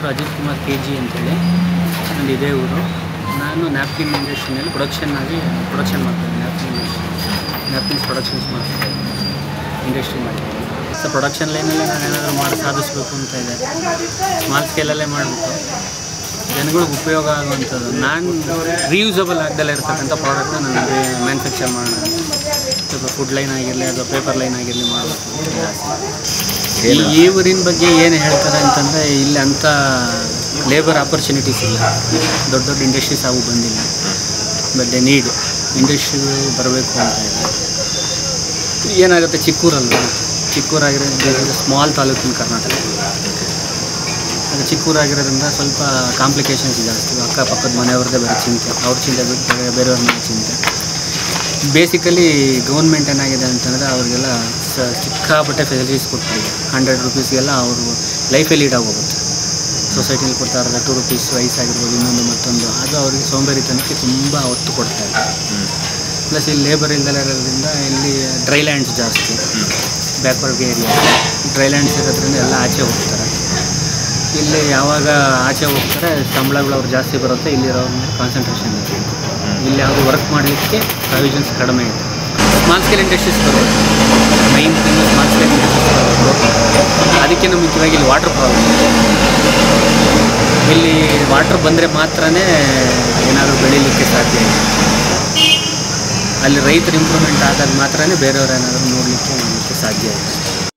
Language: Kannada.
ಹೆಸರು ಅಜಿತ್ ಕುಮಾರ್ ಕೆ ಜಿ ಅಂತೇಳಿ. ನಂದು ಇದೇ ಊರು ನಾನು ನ್ಯಾಪ್ಕಿನ್ ಇಂಡಸ್ಟ್ರಿನಲ್ಲಿ ಪ್ರೊಡಕ್ಷನ್ ಆಗಿ ಪ್ರೊಡಕ್ಷನ್ ಮಾಡ್ತೀನಿ. ನ್ಯಾಪ್ಕಿನ್ ನ್ಯಾಪ್ಕಿನ್ಸ್ ಪ್ರೊಡಕ್ಷನ್ಸ್ ಮಾಡ್ತೀನಿ. ಇಂಡಸ್ಟ್ರಿ ಮಾಡ್ತೀನಿ. ಸೊ ಪ್ರೊಡಕ್ಷನ್ ಲೈನಲ್ಲೇ ನಾನು ಏನಾದರೂ ಮಾಡಿ ಸಾಧಿಸ್ಬೇಕು ಅಂತ ಇದೆ. ಸ್ಮಾಲ್ ಸ್ಕೇಲಲ್ಲೇ ಮಾಡಬೇಕು. ಜನಗಳಿಗೆ ಉಪಯೋಗ ಆಗುವಂಥದ್ದು. ನಾನು ರೀಯೂಸಬಲ್ ಆಗದಲ್ಲೇ ಇರ್ತಕ್ಕಂಥ ಪ್ರಾಡಕ್ಟ್ನ ನಾನು ಮ್ಯಾನುಫ್ಯಾಕ್ಚರ್ ಮಾಡೋಣ. ಸ್ವಲ್ಪ ಫುಡ್ ಲೈನ್ ಆಗಿರಲಿ ಅಥವಾ ಪೇಪರ್ ಲೈನ್ ಆಗಿರಲಿ ಮಾಡಬೇಕು ಈ ಈ ಊರಿನ ಬಗ್ಗೆ ಏನು ಹೇಳ್ತಾರೆ ಅಂತಂದರೆ ಇಲ್ಲಿ ಅಂಥ ಲೇಬರ್ ಆಪರ್ಚುನಿಟೀಸ್ ಇಲ್ಲ. ದೊಡ್ಡ ದೊಡ್ಡ ಇಂಡಸ್ಟ್ರೀಸ್ ಅವು ಬಂದಿಲ್ಲ. ಬಟ್ ದೇ ನೀಡ್ ಇಂಡಸ್ಟ್ರಿ ಬರಬೇಕು ಅಂತ ಇದೆ. ಏನಾಗುತ್ತೆ ಚಿಕ್ಕೂರಲ್ಲ ಚಿಕ್ಕೂರಾಗಿರೋದ್ರಿಂದ ಸ್ಮಾಲ್ ತಾಲೂಕಿನ ಕರ್ನಾಟಕ. ಅದು ಚಿಕ್ಕೂರಾಗಿರೋದ್ರಿಂದ ಸ್ವಲ್ಪ ಕಾಂಪ್ಲಿಕೇಶನ್ಸ್ ಜಾಸ್ತಿ. ಅಕ್ಕಪಕ್ಕದ ಮನೆಯವ್ರದ್ದೇ ಬೇರೆ ಚಿಂತೆ. ಅವ್ರ ಚಿಂತೆ ಬಿಟ್ಟು ಬೇರೆ ಬೇರೆಯವ್ರ ಮನೆ ಚಿಂತೆ. ಬೇಸಿಕಲಿ ಗೌರ್ಮೆಂಟ್ ಏನಾಗಿದೆ ಅಂತಂದರೆ ಅವ್ರಿಗೆಲ್ಲ ಸಿಕ್ಕಾಪಟ್ಟೆ ಫೆಸಿಲಿಟೀಸ್ ಕೊಡ್ತಾರೆ ಹಂಡ್ರೆಡ್ ರುಪೀಸ್ಗೆಲ್ಲ ಅವರು ಲೈಫೇ ಲೀಡ್ ಆಗೋಗುತ್ತೆ ಸೊಸೈಟಿಲಿ ಕೊಡ್ತಾ ಇರೋದು ಟು ರುಪೀಸ್ ರೈಸ್ ಆಗಿರ್ಬೋದು ಇನ್ನೊಂದು ಮತ್ತೊಂದು. ಅದು ಅವರಿಗೆ ಸೋಂಬೇರಿತನಕ್ಕೆ ತುಂಬ ಒತ್ತು ಕೊಡ್ತಾ ಇದೆ. ಪ್ಲಸ್ ಇಲ್ಲಿ ಲೇಬರ್ ಇಲ್ದಲೇ ಇರೋದ್ರಿಂದ ಇಲ್ಲಿ ಡ್ರೈ ಲ್ಯಾಂಡ್ಸ್ ಜಾಸ್ತಿ. ಬ್ಯಾಕ್ವರ್ಡ್ ಏರಿಯಾ ಡ್ರೈ ಲ್ಯಾಂಡ್ಸ್ ಇರೋದ್ರಿಂದ ಎಲ್ಲ ಆಚೆ ಹೋಗ್ತಾರೆ. ಇಲ್ಲಿ ಯಾವಾಗ ಆಚೆ ಹೋಗ್ತಾರೆ ಸಂಬಳಗಳು ಅವ್ರು ಜಾಸ್ತಿ ಬರುತ್ತೆ ಇಲ್ಲಿರೋ ಕಾನ್ಸಂಟ್ರೇಷನ್ ಇರುತ್ತೆ ಇಲ್ಲಿ ಅವರು ವರ್ಕ್ ಮಾಡಲಿಕ್ಕೆ ಪ್ರಾವಿಷನ್ಸ್ ಕಡಿಮೆ ಇದೆ. ಸ್ಮಾಲ್ ಸ್ಕೇಲ್ ಇಂಡಸ್ಟ್ರೀಸ್ ಬರೋದು ಮೈನ್ ಸ್ಕೇಲ್ ಇಂಡಸ್ಟ್ರೀಸ್ ಅದಕ್ಕಿಂತ ಮುಖ್ಯವಾಗಿ ಇಲ್ಲಿ ವಾಟರ್ ಪ್ರಾಬ್ಲಮ್ ಇಲ್ಲಿ ವಾಟರ್ ಬಂದರೆ ಮಾತ್ರನೇ ಏನಾದರೂ ಬೆಳೀಲಿಕ್ಕೆ ಸಾಧ್ಯ ಅಲ್ಲಿ ರೈತರು ಇಂಪ್ರೂವ್ಮೆಂಟ್ ಆದಾಗ ಮಾತ್ರನೇ ಬೇರೆಯವ್ರು ಏನಾದರೂ ನೋಡಲಿಕ್ಕೆ ಸಾಧ್ಯ